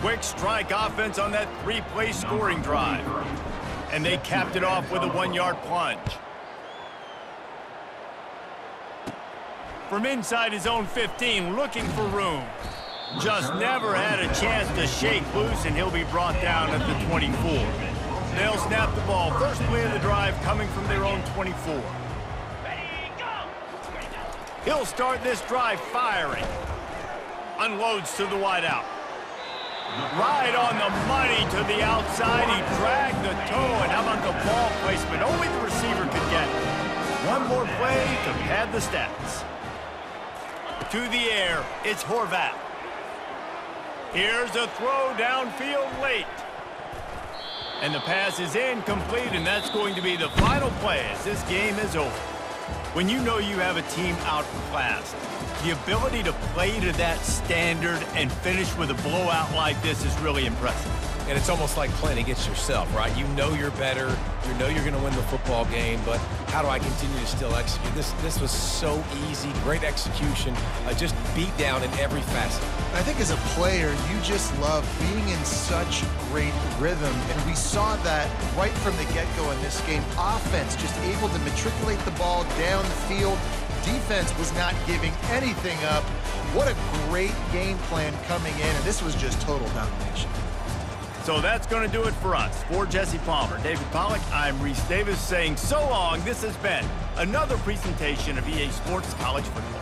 Quick strike offense on that three-play scoring drive. And they capped it off with a one-yard plunge. From inside his own 15, looking for room. Just never had a chance to shake loose, and he'll be brought down at the 24. They'll snap the ball. First play of the drive coming from their own 24. He'll start this drive firing. Unloads to the wideout. Right on the money to the outside. He dragged the toe, and how about the ball placement? Only the receiver could get it. One more play to pad the stats. To the air, it's Horvat. Here's a throw downfield late. And the pass is incomplete, and that's going to be the final play as this game is over. When you know you have a team outclassed, the ability to play to that standard and finish with a blowout like this is really impressive. And it's almost like playing against yourself, right? You know you're better. You know you're going to win the football game, but how do I continue to still execute? This this was so easy. Great execution. Uh, just beat down in every facet. I think as a player, you just love being in such great rhythm. And we saw that right from the get-go in this game. Offense just able to matriculate the ball down the field. Defense was not giving anything up. What a great game plan coming in, and this was just total domination. So that's going to do it for us. For Jesse Palmer, David Pollack, I'm Rece Davis saying so long. This has been another presentation of EA Sports College Football.